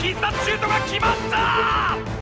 必殺シュートが決まった